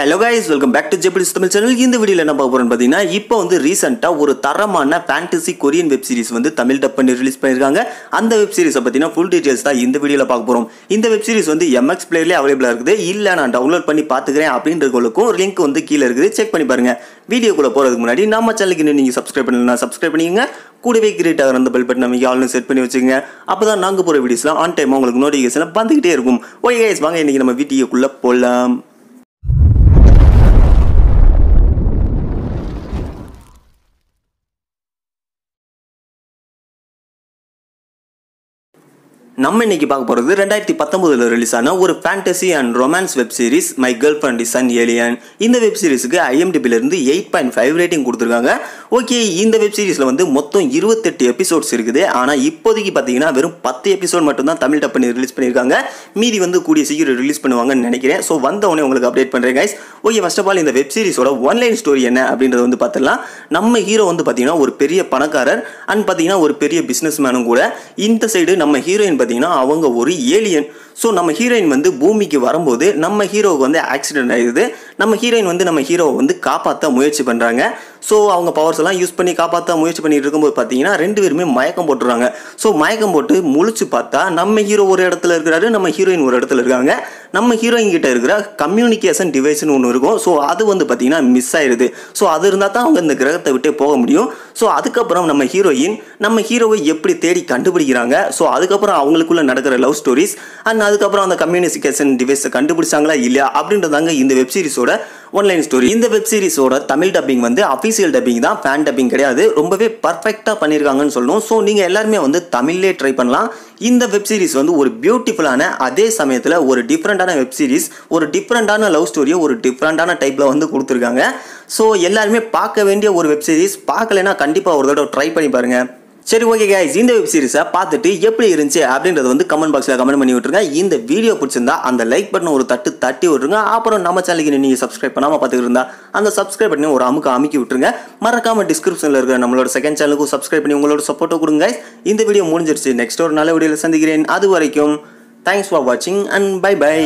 Hello guys welcome back to ஜெபிடிஸ் Tamil channel இந்த வீடியோவில் என்ன பார்க்க போறோம்னு பார்த்தீங்கன்னா இப்போ வந்து ரீசெண்டாக ஒரு தரமான ஃபேண்டசி கொரியன் வெப் சீரிஸ் வந்து தமிழ் டப் பண்ணி ரிலீஸ் பண்ணியிருக்காங்க. அந்த வெப் சீரிஸை பார்த்தீங்கன்னா ஃபுல் டீட்டெயில்ஸ் தான் இந்த வீடியோவில் பார்க்க போகிறோம் இந்த வெப் சீரிஸ் வந்து எம்எக்ஸ் பிளேயர்லேயே அவைலபிளாக இருக்குது. இல்லை நான் டவுன்லோட் பண்ணி பார்த்துக்கிறேன் அப்படின்றவங்களுக்கும் லிங்க் வந்து கீழே இருக்குது. செக் பண்ணி பாருங்க. வீடியோக்குள்ளே போகிறதுக்கு முன்னாடி நம்ம சேனலுக்கு இன்னும் நீங்கள் சப்ஸ்கிரைப் பண்ணலாம் சப்ஸ்கிரைப் பண்ணிக்கங்க. கூடவே கிரியேட் ஆகிற அந்த பெல் பட்டன் நம்ம ஆல்னு செட் பண்ணி வச்சுங்க அப்போ தான் நாங்கள் போகிற வீடியோஸ்லாம் ஆன் டைம் உங்களுக்கு நோட்டிஃபிகேஷன் வந்துக்கிட்டே இருக்கும். ஓகே கைஸ் வாங்க இன்றைக்கி நம்ம வீடியோக்குள்ளே போகலாம் நம்ம இன்னைக்கு பார்க்க போகிறது ரெண்டாயிரத்தி பத்தொன்பதுல ரிலீஸ் ஆன ஒரு fantasy and romance web series my girlfriend is an alien இந்த வெப் சீரிஸுக்கு ஐஎம்டிபிலிருந்து எயிட் பாயிண்ட் ஃபைவ் ரேட்டிங் கொடுத்துருக்காங்க. ஓகே இந்த வெப் சீரிஸில் வந்து மொத்தம் இருபத்தெட்டு எபிசோட்ஸ் இருக்குது. ஆனால் இப்போதைக்கு பார்த்தீங்கன்னா வெறும் பத்து எபிசோட் மட்டும்தான் தமிழ் டப் பண்ணி ரிலீஸ் பண்ணியிருக்காங்க. மீதி வந்து கூடிய சீக்கிரம் ரிலீஸ் பண்ணுவாங்கன்னு நினைக்கிறேன். ஸோ வந்த உடனே உங்களுக்கு அப்டேட் பண்ணுறேன் guys okay first of all இந்த வெப் சீரிஸோட ஒன்லைன் ஸ்டோரி என்ன அப்படின்றத வந்து பார்த்துடலாம். நம்ம ஹீரோ வந்து பார்த்தீங்கன்னா ஒரு பெரிய பணக்காரர். அண்ட் பார்த்தீங்கன்னா ஒரு பெரிய பிஸ்னஸ் மேனும் கூட. இந்த சைடு நம்ம ஹீரோயின் பார்த்தீங்கன்னா அவங்க ஒரு ஏலியன் ஸோ நம்ம ஹீரோயின் வந்து பூமிக்கு வரும்போது நம்ம ஹீரோவுக்கு வந்து ஆக்சிடென்ட் ஆகிடுது நம்ம ஹீரோயின் வந்து நம்ம ஹீரோவை வந்து காப்பாற்ற முயற்சி பண்ணுறாங்க ஸோ அவங்க பவர்ஸ் எல்லாம் யூஸ் பண்ணி காப்பாற்ற முயற்சி பண்ணிட்டு இருக்கும்போது பார்த்தீங்கன்னா ரெண்டு பேருமே மயக்கம் போட்டுறாங்க ஸோ மயக்கம் போட்டு முழிச்சு பார்த்தா நம்ம ஹீரோ ஒரு இடத்துல இருக்கிறாரு நம்ம ஹீரோயின் ஒரு இடத்துல இருக்காங்க. நம்ம ஹீரோயின் கிட்ட இருக்கிற கம்யூனிகேஷன் டிவைஸ்னு ஒன்று இருக்கும். ஸோ அது வந்து பார்த்தீங்கன்னா மிஸ் ஆயிடுது ஸோ அது இருந்தால் தான் அவங்க இந்த கிரகத்தை விட்டே போக முடியும். ஸோ அதுக்கப்புறம் நம்ம ஹீரோயின் நம்ம ஹீரோவை எப்படி தேடி கண்டுபிடிக்கிறாங்க? ஸோ அதுக்கப்புறம் அவங்களுக்குள்ள நடக்கிற லவ் ஸ்டோரிஸ் அண்ட் அதுக்கப்புறம் அந்த கம்யூனிகேஷன் டிவைஸை கண்டுபிடிச்சாங்களா இல்லையா அப்படின்றதாங்க இந்த வெப் சீரிஸோட ஒன்லைன் ஸ்டோரி இந்த வெப் சீரிஸோட தமிழ் டப்பிங் வந்து அஃபீஷியல் டப்பிங் தான். ஃபேன் டப்பிங் கிடையாது. ரொம்பவே பர்ஃபெக்டாக பண்ணியிருக்காங்கன்னு சொல்லணும். ஸோ நீங்கள் எல்லாருமே வந்து தமிழ்லே ட்ரை பண்ணலாம். இந்த வெப் சீரிஸ் வந்து ஒரு பியூட்டிஃபுல்லான அதே சமயத்தில் ஒரு டிஃப்ரெண்ட்டான வெப் சீரிஸ் ஒரு டிஃப்ரெண்ட்டான லவ் ஸ்டோரியை ஒரு டிஃப்ரெண்ட்டான டைப்பில் வந்து கொடுத்துருக்காங்க. ஸோ எல்லாருமே பார்க்க வேண்டிய ஒரு வெப் சீரிஸ் பார்க்கலைன்னா கண்டிப்பாக ஒரு தடவை ட்ரை பண்ணி பாருங்கள் சரி ஓகே கைஸ் இந்த வெப் சீரிஸை பார்த்துட்டு எப்படி இருந்துச்சு அப்படின்றத வந்து கமெண்ட் பாக்ஸில் கமெண்ட் பண்ணி விட்டுருங்க. இந்த வீடியோ பிடிச்சிருந்தா அந்த லைக் பட்டன் ஒரு தட்டு தட்டி விட்டுருங்க. அப்புறம் நம்ம சேனலுக்கு நீங்கள் சப்ஸ்கிரைப் பண்ணாமல் பார்த்துக்கிட்டு இருந்தா அந்த சப்ஸ்கிரைப் பண்ணி ஒரு அமுக்கு அமுக்கி விட்டுருங்க. மறக்காம டிஸ்கிரிப்ஷனில் இருக்கிற நம்மளோட செகண்ட் சேனலுக்கும் சப்ஸ்கிரைப் பண்ணி உங்களோட சப்போர்ட்டை கொடுங்க இந்த வீடியோ முடிஞ்சிருச்சு. நெக்ஸ்ட் ஒரு நல்ல வீடியோவில் சந்திக்கிறேன். அது வரைக்கும் தேங்க்ஸ் ஃபார் வாட்சிங் அண்ட் பை பை